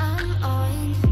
I'm on